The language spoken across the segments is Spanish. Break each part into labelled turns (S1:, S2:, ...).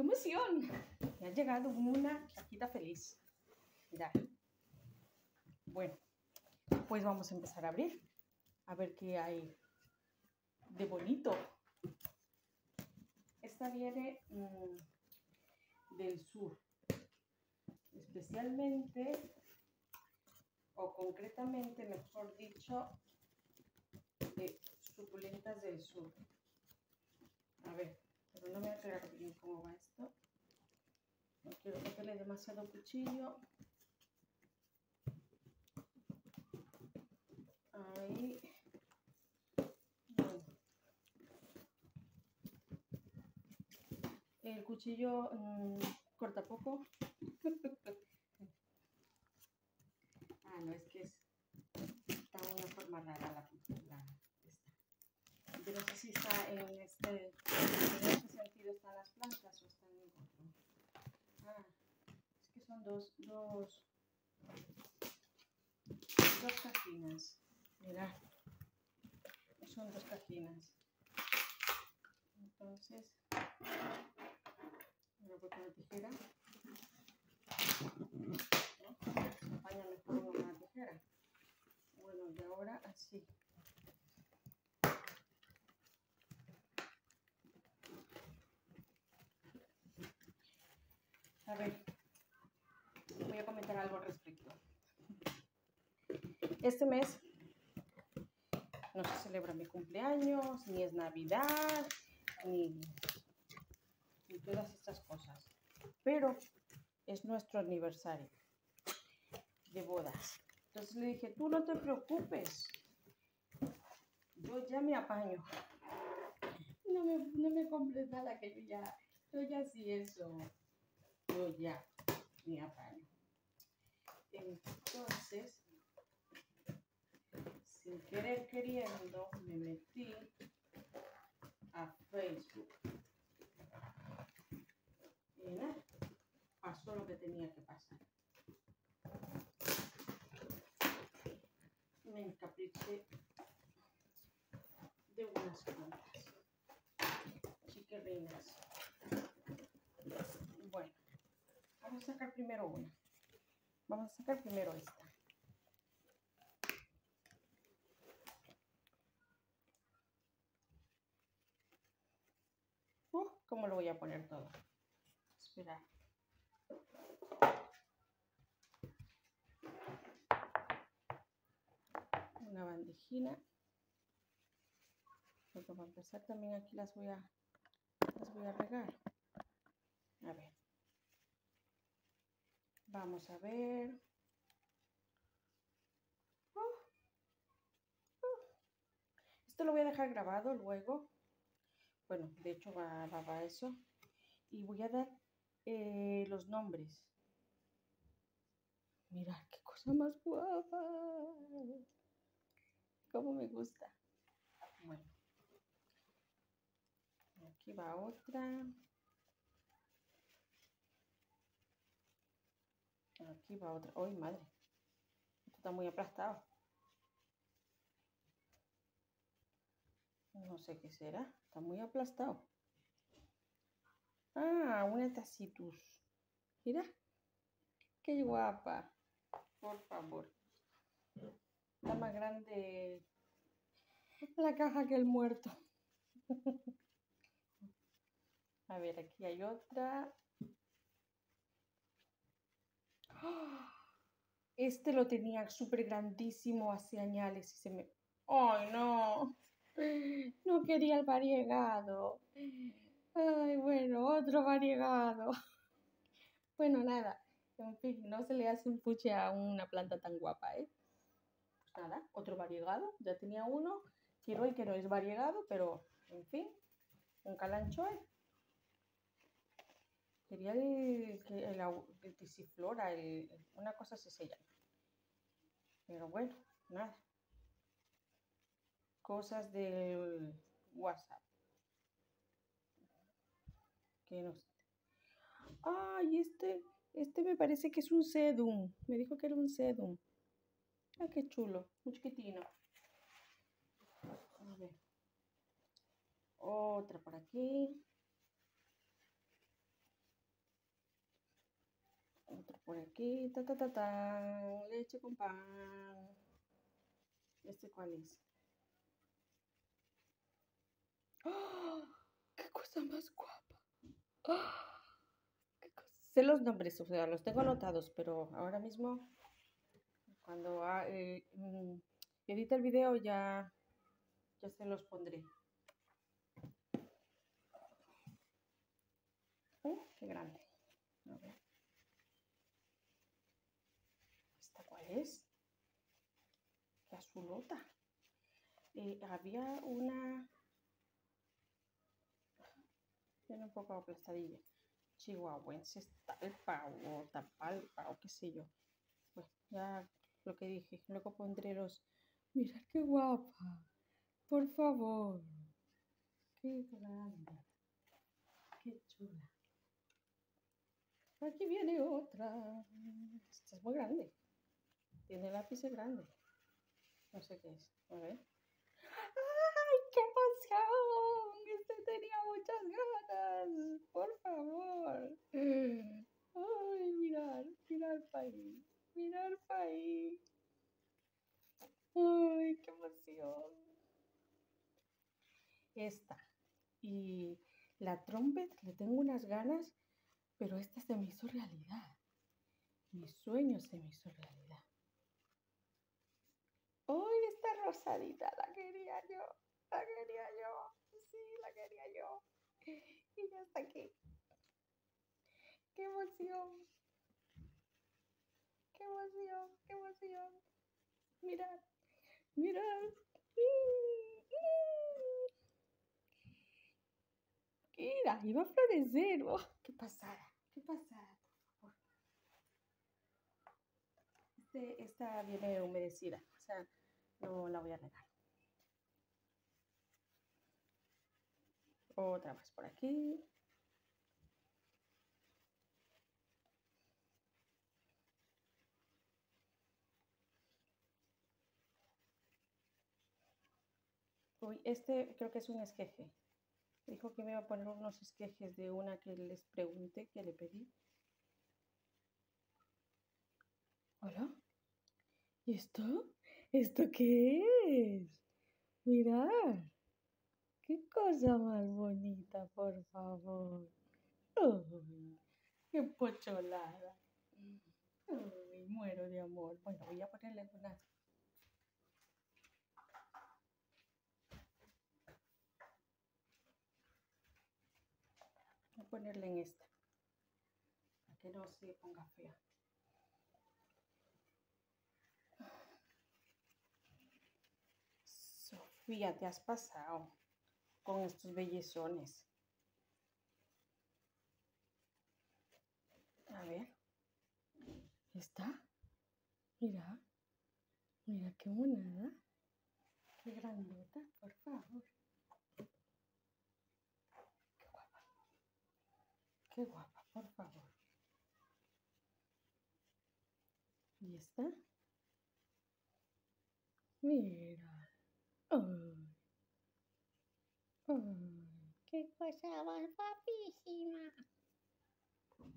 S1: ¡Qué emoción! Me ha llegado una cajita feliz. Mirad. Bueno, pues vamos a empezar a abrir. A ver qué hay de bonito. Esta viene mm, del sur. Especialmente, o concretamente, mejor dicho, de suculentas del sur. A ver, pero no voy a quedar bien cómo va esto. No quiero meterle demasiado cuchillo. Ahí. El cuchillo mmm, corta poco. ah, no, es que es, está una forma rara la, no sé si está en este, en este sentido están las plantas o están en otro. Ah, es que son dos, dos, dos cajinas. Mirad, son dos cajinas. Entonces, voy con la tijera. ¿No? Mejor con la tijera. Bueno, y ahora así. A ver, voy a comentar algo al respecto. Este mes no se celebra mi cumpleaños, ni es Navidad, ni, ni todas estas cosas. Pero es nuestro aniversario de bodas. Entonces le dije, tú no te preocupes, yo ya me apaño. No me, no me compres nada que yo ya, yo ya sí eso yo ya me apaño. Entonces, sin querer queriendo, me metí a Facebook. Y nada, pasó lo que tenía que pasar. Me encapriché de unas cuantas chiquirinas. Bueno. Vamos a sacar primero una. Vamos a sacar primero esta. Uh, ¿Cómo lo voy a poner todo? Espera. Una bandejina. Porque para empezar también aquí las voy a, las voy a regar. A ver. Vamos a ver. Esto lo voy a dejar grabado luego. Bueno, de hecho va, va, eso. Y voy a dar eh, los nombres. Mira, qué cosa más guapa. Cómo me gusta. Bueno. Aquí va otra. Aquí va otra. ¡Ay, madre! Esto está muy aplastado. No sé qué será. Está muy aplastado. Ah, una tacitus. Mira. Qué guapa. Por favor. Está más grande la caja que el muerto. A ver, aquí hay otra. Este lo tenía súper grandísimo hace años y se me... ¡Ay, no! No quería el variegado. Ay, bueno, otro variegado. Bueno, nada. En fin, no se le hace un puche a una planta tan guapa, ¿eh? Pues nada, otro variegado. Ya tenía uno. Quiero el que no es variegado, pero en fin, un calanchoe. Quería el, el, el, el el, una cosa se llama. Pero bueno, nada. Cosas del WhatsApp. Que no sé. Ay, este, este me parece que es un sedum. Me dijo que era un sedum. Ay, qué chulo, muy chiquitino. A ver. Otra por aquí. Por aquí, ta ta ta ta, leche con pan. ¿Este cuál es? ¡Ah! ¡Qué cosa más guapa! ¡Ah! ¡Qué cosa! Sé los nombres, o sea, los tengo anotados, pero ahora mismo, cuando ah, eh, mm, edite el video ya, ya se los pondré. ¡Uh! ¡Qué grande! A ver. ¿Esta cuál es? ¡Qué azulota! Eh, había una tiene un poco aplastadilla. Chihuahuense, talpa o tapalpa o qué sé yo. Pues ya lo que dije. Luego pondré los. Mirad qué guapa. Por favor. Qué grande. Qué chula. Aquí viene otra. Esta es muy grande. Tiene lápiz grande. No sé qué es. A ver. ¡Ay, qué emoción! Este tenía muchas ganas. Por favor. Ay, mirar, mirar para ahí. Mirar para. Ay, qué emoción. Esta. Y la trompet, le tengo unas ganas, pero esta se me hizo realidad. Mi sueño se me hizo realidad. Hoy esta rosadita la quería yo, la quería yo, sí, la quería yo. Y ya está aquí. ¡Qué emoción! ¡Qué emoción! ¡Qué emoción! Mirad, mirad. Mira, iba a florecer. Oh, ¡Qué pasada! ¡Qué pasada! Por favor. Este, esta viene humedecida, o sea, no la voy a regar. Otra más por aquí. Uy, este creo que es un esqueje. Dijo que me iba a poner unos esquejes de una que les pregunté, que le pedí. ¿Hola? ¿Y esto? ¿Esto qué es? Mirad. Qué cosa más bonita, por favor. Qué pocholada. Uy, muero de amor. Bueno, voy a ponerle una. Voy a ponerle en esta. Para que no se ponga fea. Sofía, te has pasado con estos bellezones. A ver. ¿Está? Mira. Mira qué monada. Qué grandota, por favor. Qué guapa. Qué guapa, por favor. ¿Y esta? Mira. Ay. Qué cosa más guapísima.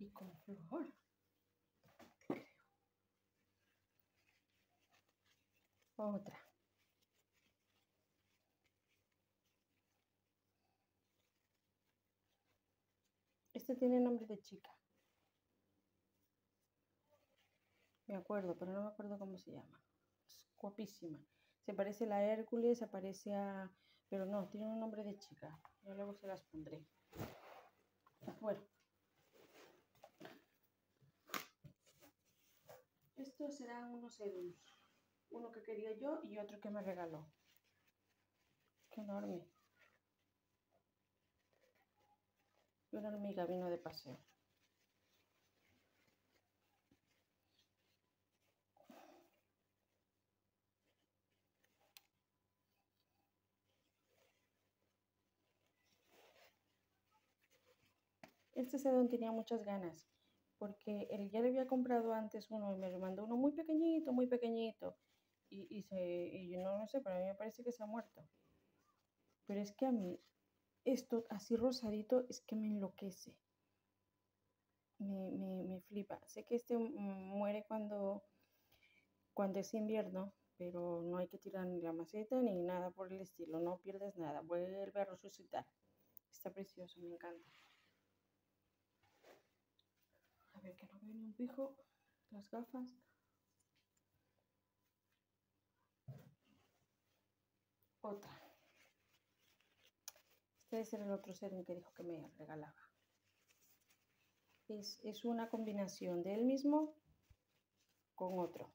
S1: Y con flor. Creo. Otra. Este tiene nombre de chica. Me acuerdo, pero no me acuerdo cómo se llama. Es guapísima. Se parece a la Hércules, se parece a... Pero no, tiene un nombre de chica. Yo luego se las pondré. Bueno. Estos serán unos edus. Uno que quería yo y otro que me regaló. Qué enorme. Y una hormiga vino de paseo. Este sedón tenía muchas ganas, porque él ya le había comprado antes uno y me lo mandó uno muy pequeñito, muy pequeñito. Y, se, y yo no lo sé, pero a mí me parece que se ha muerto. Pero es que a mí, esto así rosadito, es que me enloquece. me, me, me flipa. Sé que este muere cuando, cuando es invierno, pero no hay que tirar ni la maceta ni nada por el estilo, no pierdes nada, vuelve a resucitar. Está precioso, me encanta. A ver que no veo ni un pijo, las gafas. Otra. Este es el otro en que dijo que me regalaba. Es, es una combinación de él mismo con otro.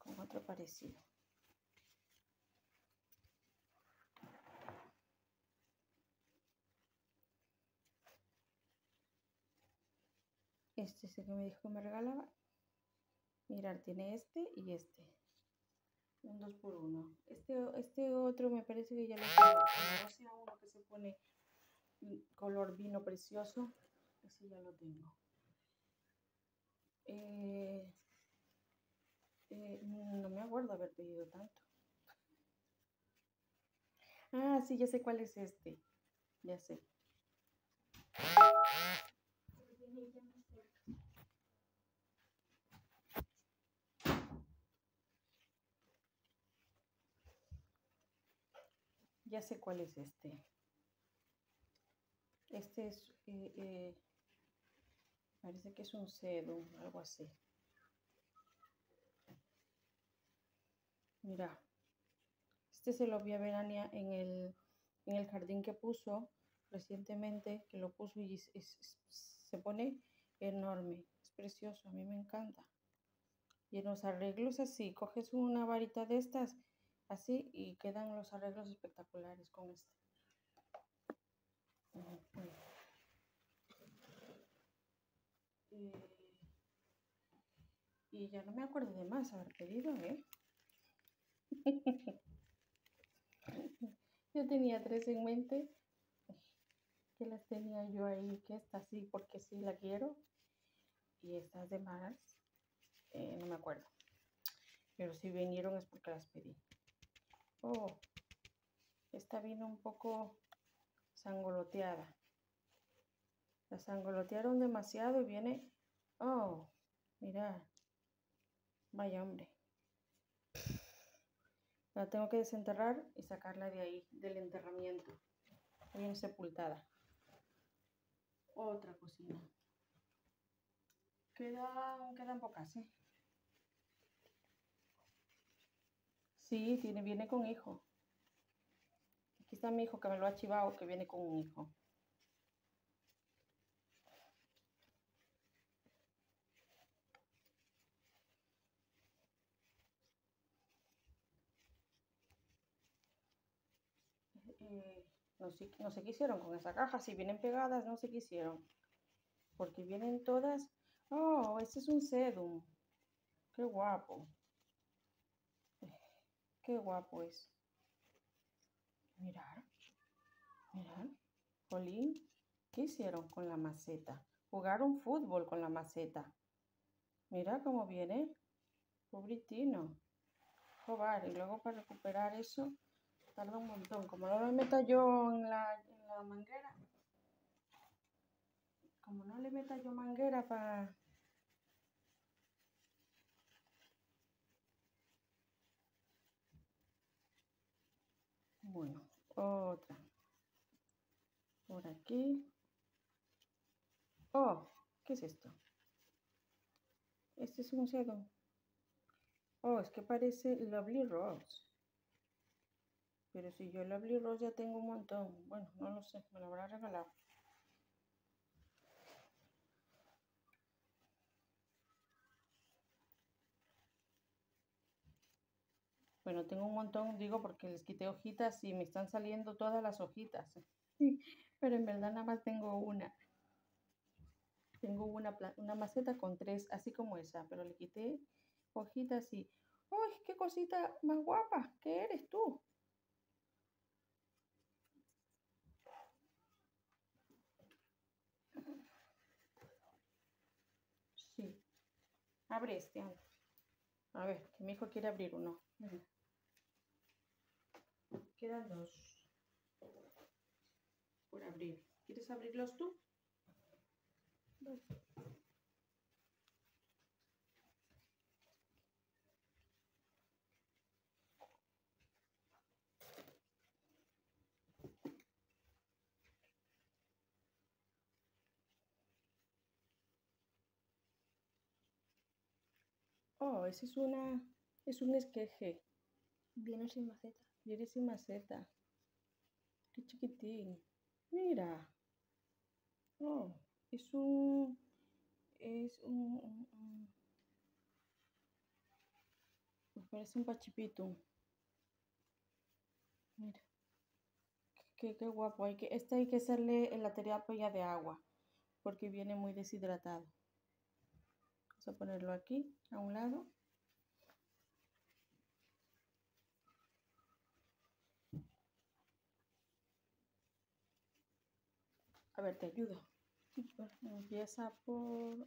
S1: Con otro parecido. Este es el que me dijo que me regalaba. Mirar, tiene este y este. Un 2 por 1 Este, este otro me parece que ya lo tengo. Uno que se pone color vino precioso. Ese ya lo tengo. Eh, eh, no me acuerdo haber pedido tanto. Ah, sí, ya sé cuál es este. Ya sé. Ya sé cuál es este. Este es, eh, eh, parece que es un cedo, algo así. Mira, este se lo vi a Verania en el, en el jardín que puso recientemente, que lo puso y se pone enorme. Es precioso, a mí me encanta. Y en los arreglos así, coges una varita de estas así y quedan los arreglos espectaculares con este. Eh, y ya no me acuerdo de más haber pedido, ¿eh? yo tenía tres en mente que las tenía yo ahí, que esta sí, porque sí la quiero. Y estas demás, eh, no me acuerdo. Pero si vinieron es porque las pedí. Oh, esta vino un poco sangoloteada. La sangolotearon demasiado y viene... Oh, mira. Vaya hombre. La tengo que desenterrar y sacarla de ahí, del enterramiento. Bien sepultada. Otra cocina. Quedan, quedan pocas, ¿eh? Sí, tiene, viene con hijo. Aquí está mi hijo que me lo ha chivado, que viene con un hijo. No, sé, no sé qué hicieron con esa caja. Si vienen pegadas, no sé qué hicieron. Porque vienen todas... Oh, este es un sedum. Qué guapo. Qué guapo es. Mirar. Mirar. Jolín. ¿Qué hicieron con la maceta? Jugaron fútbol con la maceta. Mira cómo viene. Pobritino. Joder, y luego para recuperar eso tarda un montón. Como no le meta yo en la, en la manguera. Como no le meta yo manguera para Bueno, otra. Por aquí. Oh, ¿qué es esto? Este es un cedo. Oh, es que parece Lovely Rose. Pero si yo Lovely Rose ya tengo un montón. Bueno, no lo sé, me lo habrá regalado. Bueno, tengo un montón, digo, porque les quité hojitas y me están saliendo todas las hojitas. Pero en verdad nada más tengo una. Tengo una, una maceta con tres, así como esa, pero le quité hojitas y... ¡Uy, qué cosita más guapa! ¿Qué eres tú? Sí. Abre este. A ver, que mi hijo quiere abrir uno. Quedan dos por abrir. ¿Quieres abrirlos tú? Oh, ese es una, es un esqueje.
S2: Viene sin maceta.
S1: Viene sin maceta. Qué chiquitín. Mira. Oh, es un, es un, un- un- me parece un pachipito. Mira. Qué, qué guapo. Hay que, este hay que hacerle la terapia de agua, porque viene muy deshidratado. Vamos a ponerlo aquí, a un lado. A ver, te ayudo. Empieza por...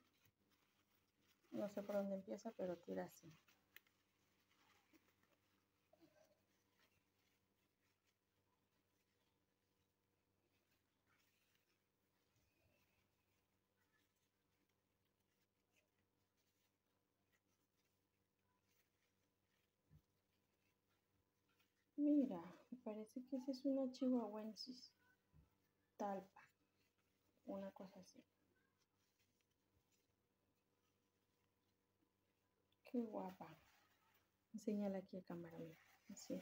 S1: No sé por dónde empieza, pero tira así. Mira, me parece que esa es una chihuahuensis. Talpa. Una cosa así. Qué guapa. Enséñala aquí a cámara, mira. Así.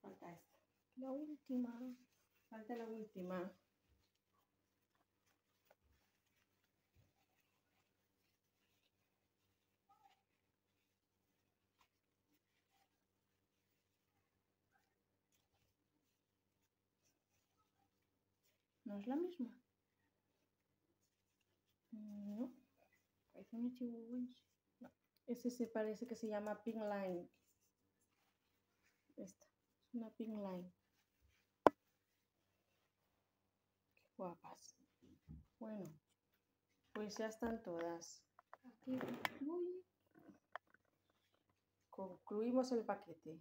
S1: Falta esta.
S2: La última.
S1: Falta la última. ¿No es la misma? Mm, No. Parece una chihuahuense. No. Ese se parece que se llama Pink Line. Esta. Es una Pink Line. Qué guapas. Bueno, pues ya están todas.
S2: Aquí.
S1: Concluimos el paquete.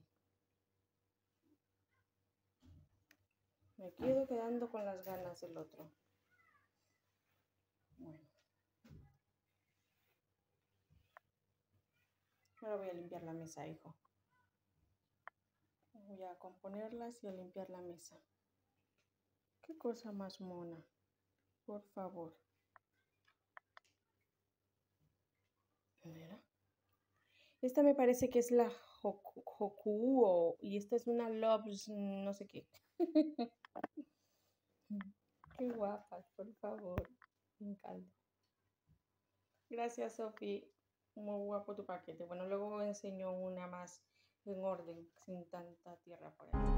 S1: Me quedo quedando con las ganas del otro. Bueno. Ahora voy a limpiar la mesa, hijo. Voy a componerlas y a limpiar la mesa. Qué cosa más mona. Por favor. Esta me parece que es la Hoku- Hokuo y esta es una Loves no sé qué. Qué guapas, por favor. Me encanta. Gracias, Sofi. Muy guapo tu paquete. Bueno, luego enseño una más en orden, sin tanta tierra por ahí.